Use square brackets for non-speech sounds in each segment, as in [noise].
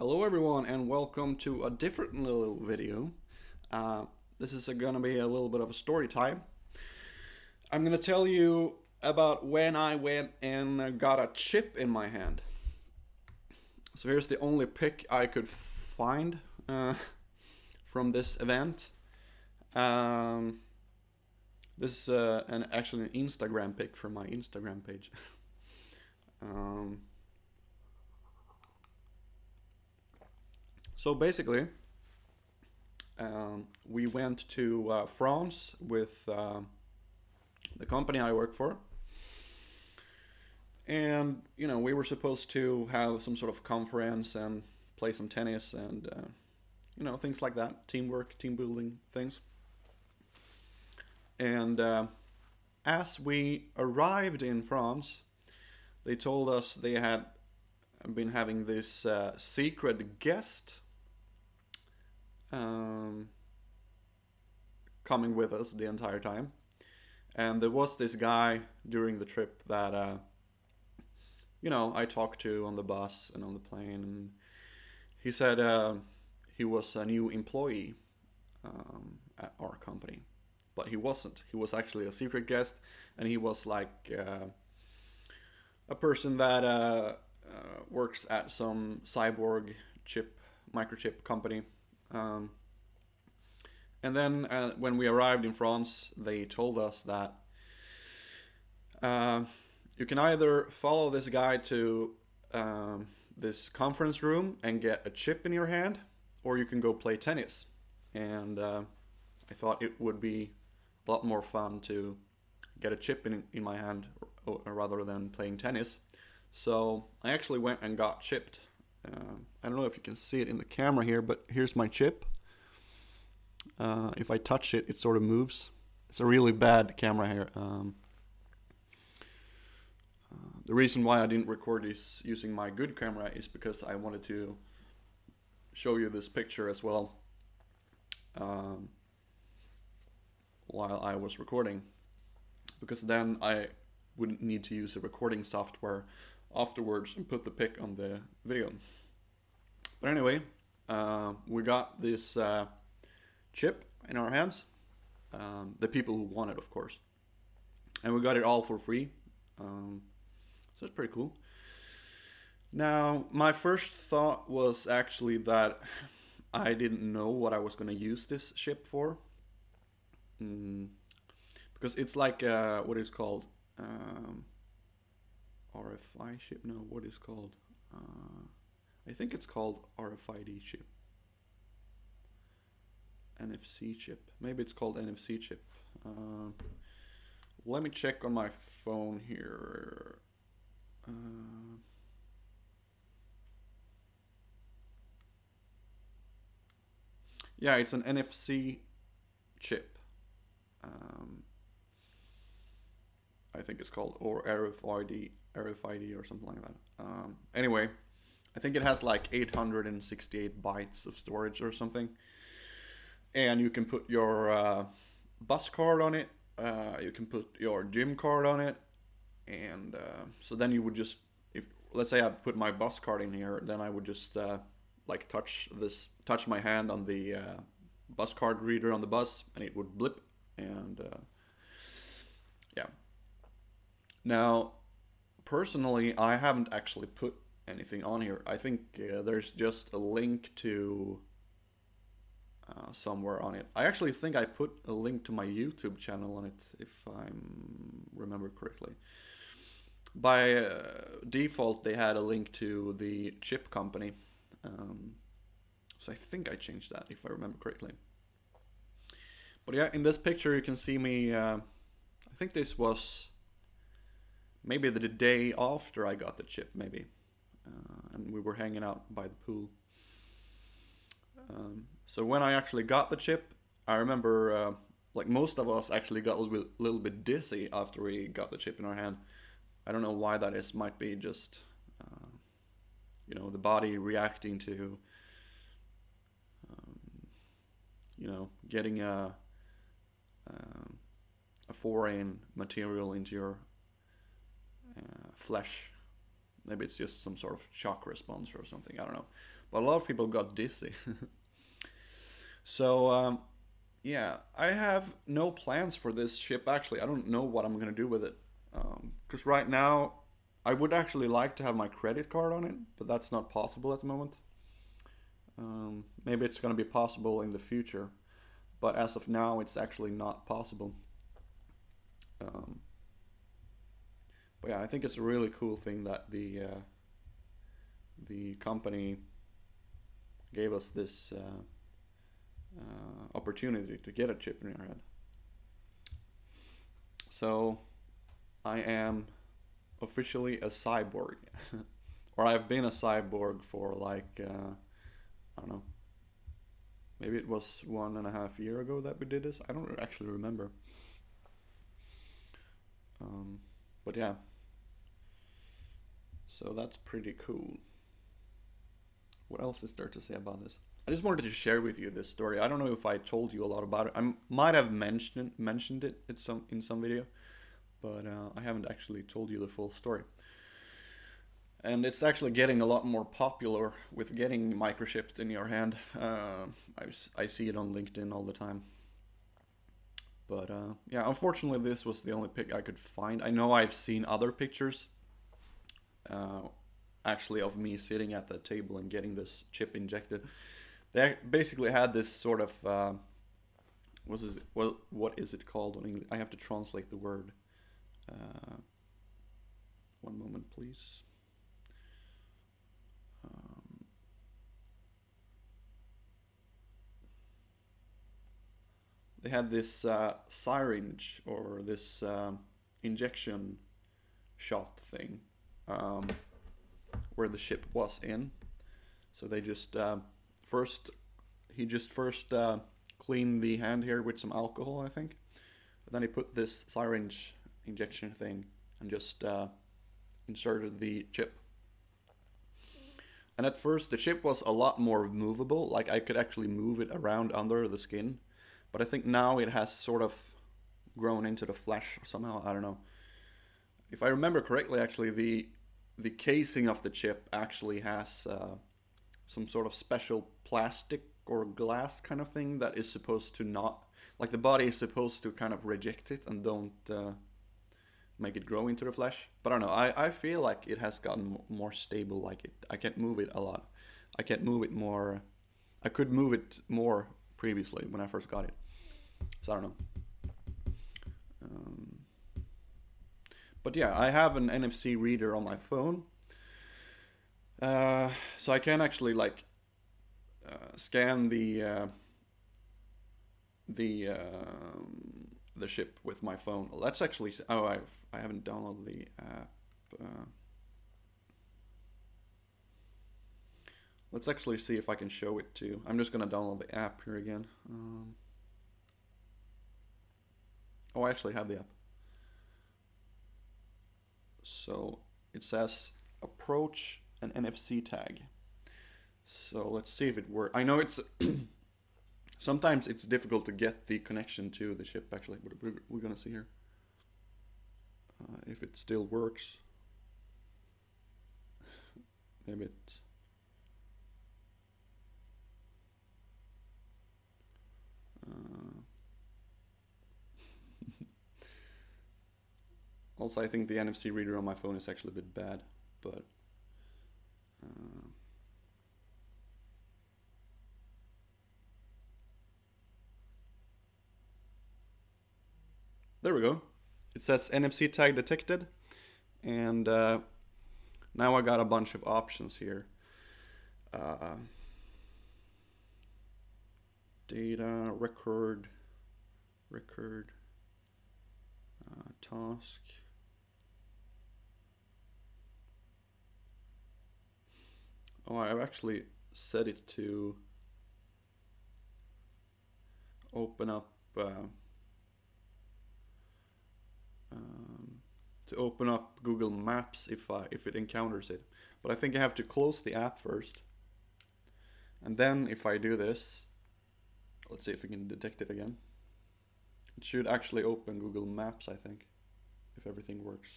Hello everyone and welcome to a different little video. Uh, this is gonna be a little bit of a story time. I'm gonna tell you about when I went and got a chip in my hand. So here's the only pic I could find uh, from this event. Um, this is uh, an actually an Instagram pic from my Instagram page. [laughs] um, so basically, um, we went to uh, France with uh, the company I work for. And, you know, we were supposed to have some sort of conference and play some tennis and, uh, you know, things like that. Teamwork, team building things. And uh, as we arrived in France, they told us they had been having this uh, secret guest um, coming with us the entire time. And there was this guy during the trip that, uh, you know, I talked to on the bus and on the plane. And he said uh, he was a new employee um, at our company but he wasn't. He was actually a secret guest, and he was like uh, a person that uh, uh, works at some cyborg chip microchip company. Um, and then uh, when we arrived in France, they told us that uh, you can either follow this guy to um, this conference room and get a chip in your hand, or you can go play tennis. And uh, I thought it would be a lot more fun to get a chip in, in my hand rather than playing tennis. So I actually went and got chipped. Uh, I don't know if you can see it in the camera here, but here's my chip. Uh, if I touch it, it sort of moves. It's a really bad camera here. Um, uh, the reason why I didn't record this using my good camera is because I wanted to show you this picture as well. Um, while I was recording because then I wouldn't need to use a recording software afterwards and put the pic on the video. But anyway, uh, we got this uh, chip in our hands, um, the people who want it, of course, and we got it all for free. Um, so it's pretty cool. Now, my first thought was actually that I didn't know what I was going to use this chip for. Mm, because it's like uh, what is called um, RFI chip. No, what is called? Uh, I think it's called RFID chip. NFC chip. Maybe it's called NFC chip. Uh, let me check on my phone here. Uh, yeah, it's an NFC chip. Um, I think it's called or RFID, RFID or something like that. Um, anyway, I think it has like 868 bytes of storage or something, and you can put your uh, bus card on it. Uh, you can put your gym card on it, and uh, so then you would just, if let's say I put my bus card in here, then I would just uh, like touch this, touch my hand on the uh, bus card reader on the bus, and it would blip and uh. Now, personally, I haven't actually put anything on here. I think uh, there's just a link to uh, somewhere on it. I actually think I put a link to my YouTube channel on it, if I remember correctly. By uh, default, they had a link to the chip company. Um, so I think I changed that, if I remember correctly. But yeah, in this picture you can see me, uh, I think this was maybe the day after I got the chip, maybe. Uh, and we were hanging out by the pool. Um, so when I actually got the chip, I remember, uh, like most of us actually got a little bit, little bit, dizzy after we got the chip in our hand. I don't know why that is. Might be just, uh, you know, the body reacting to, um, you know, getting a um, a foreign material into your uh, flesh Maybe it's just some sort of shock response or something. I don't know. But a lot of people got dizzy. [laughs] so um, yeah, I have no plans for this ship. Actually, I don't know what I'm gonna do with it. Because um, right now, I would actually like to have my credit card on it, but that's not possible at the moment. Um, maybe it's gonna be possible in the future, but as of now, it's actually not possible. Um, but yeah, I think it's a really cool thing that the uh, the company gave us this uh, uh, opportunity to get a chip in your head. So I am officially a cyborg, [laughs] or I've been a cyborg for like uh, I don't know. Maybe it was one and a half year ago that we did this. I don't actually remember. Um, but yeah. So that's pretty cool. What else is there to say about this? I just wanted to share with you this story. I don't know if I told you a lot about it. I might have mentioned mentioned it in some in some video, but uh, I haven't actually told you the full story. And it's actually getting a lot more popular with getting microchipped in your hand. Uh, I, I see it on LinkedIn all the time. But uh, yeah, unfortunately, this was the only pic I could find. I know I've seen other pictures uh, actually of me sitting at the table and getting this chip injected. They basically had this sort of uh, what is it? What is it called in English? I have to translate the word. Uh, one moment, please. Um, they had this uh, syringe or this um, injection shot thing um, where the ship was in. So they just uh, first he just first uh, cleaned the hand here with some alcohol, I think. But then he put this syringe injection thing and just uh, inserted the chip. And at first, the chip was a lot more movable. Like I could actually move it around under the skin. But I think now it has sort of grown into the flesh somehow. I don't know. If I remember correctly, actually, the the casing of the chip actually has uh, some sort of special plastic or glass kind of thing that is supposed to not like the body is supposed to kind of reject it and don't uh, make it grow into the flesh. But i don't know I, I feel like it has gotten more stable like it i can't move it a lot. I can't move it more i could move it more previously when i first got it. So i don't know but yeah, I have an NFC reader on my phone. Uh, so I can actually like uh, scan the uh, the um, the ship with my phone. Let's actually. Oh, I've I haven't downloaded the app. Uh. let's actually see if I can show it to. I'm just gonna download the app here again. Um, oh, I actually have the app. So it says approach an NFC tag. So let's see if it works. I know it's [clears throat] sometimes it's difficult to get the connection to the ship actually, but we're gonna see here uh, if it still works. [laughs] Maybe it. Uh, Also, I think the NFC reader on my phone is actually a bit bad, but... Uh, there we go. It says NFC tag detected, and uh, now I got a bunch of options here. Uh, data, record, record, uh, task, Oh, I've actually set it to open up uh, um, to open up Google Maps if I if it encounters it. But I think I have to close the app first. And then if I do this, let's see if we can detect it again. It should actually open Google Maps, I think, if everything works.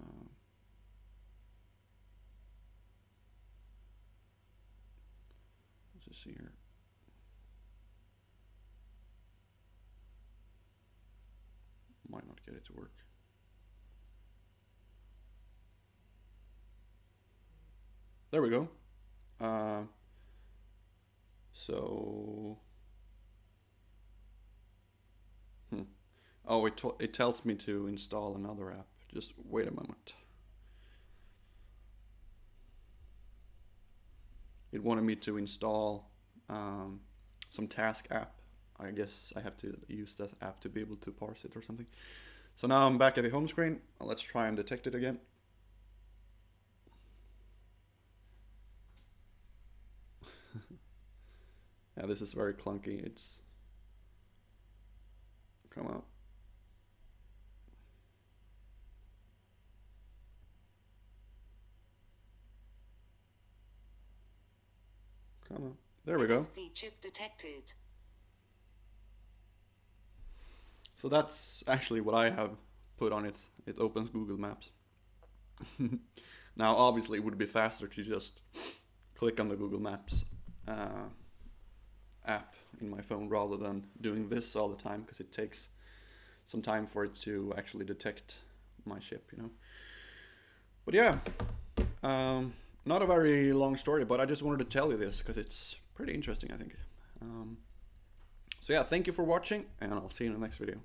Um, Let's see here. Might not get it to work. There we go. Uh, so, hmm. oh, it it tells me to install another app. Just wait a moment. It wanted me to install um, some task app. I guess I have to use that app to be able to parse it or something. So now I'm back at the home screen. Let's try and detect it again. [laughs] yeah, this is very clunky. It's come out. Come on. There we go. NFC chip detected. So that's actually what I have put on it. It opens Google Maps. [laughs] now, obviously, it would be faster to just click on the Google Maps uh, app in my phone rather than doing this all the time because it takes some time for it to actually detect my ship, you know. But yeah, um, not a very long story, but I just wanted to tell you this because it's pretty interesting, I think. Um, so yeah, thank you for watching, and I'll see you in the next video.